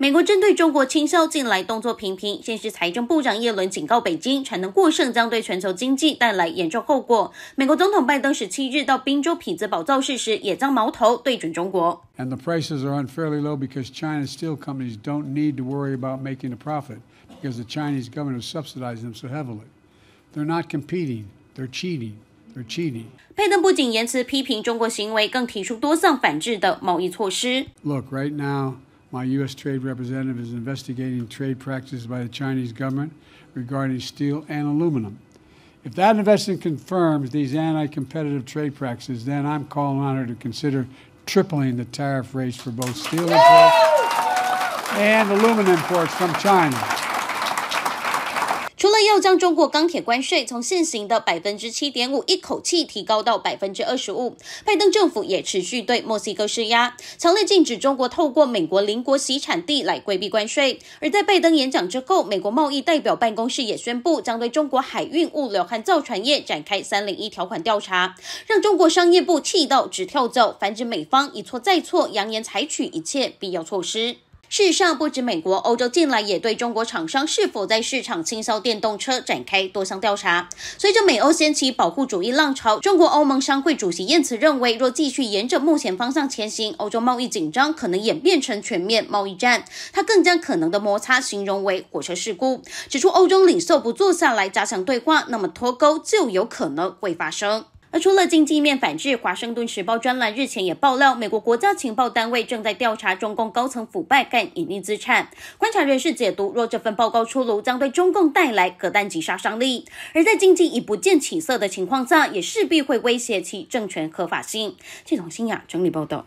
美国针对中国倾销近来动作频频，现时财政部长耶伦警告北京，产能过剩将对全球经济带来严重后果。美国总统拜登十七日到宾州匹兹堡造势时，也将矛头对准中国。And the prices are unfairly low because China's steel companies don't need to worry about making a profit because the Chinese government has subsidized them so heavily. They're not competing; they're cheating. They're cheating. 拜登不仅言辞批评中国行为，更提出多项反制的贸易措施。Look, right now. My U.S. Trade Representative is investigating trade practices by the Chinese government regarding steel and aluminum. If that investigation confirms these anti-competitive trade practices, then I'm calling on her to consider tripling the tariff rates for both steel imports and aluminum imports from China. 除了要将中国钢铁关税从现行的百分之七点五一口气提高到百分之二十五，拜登政府也持续对墨西哥施压，强烈禁止中国透过美国邻国洗产地来规避关税。而在拜登演讲之后，美国贸易代表办公室也宣布将对中国海运、物流和造船业展开三零一条款调查，让中国商业部气到直跳走，反指美方一错再错，扬言采取一切必要措施。事实上，不止美国，欧洲近来也对中国厂商是否在市场倾销电动车展开多项调查。随着美欧掀起保护主义浪潮，中国欧盟商会主席燕茨认为，若继续沿着目前方向前行，欧洲贸易紧张可能演变成全面贸易战。他更将可能的摩擦形容为火车事故，指出欧洲领袖不坐下来加强对话，那么脱钩就有可能会发生。而除了经济面反制，《华盛顿时报》专栏日前也爆料，美国国家情报单位正在调查中共高层腐败干隐匿资产。观察人士解读，若这份报告出炉，将对中共带来核弹级杀伤力；而在经济已不见起色的情况下，也势必会威胁其政权合法性。系统新雅整理报道。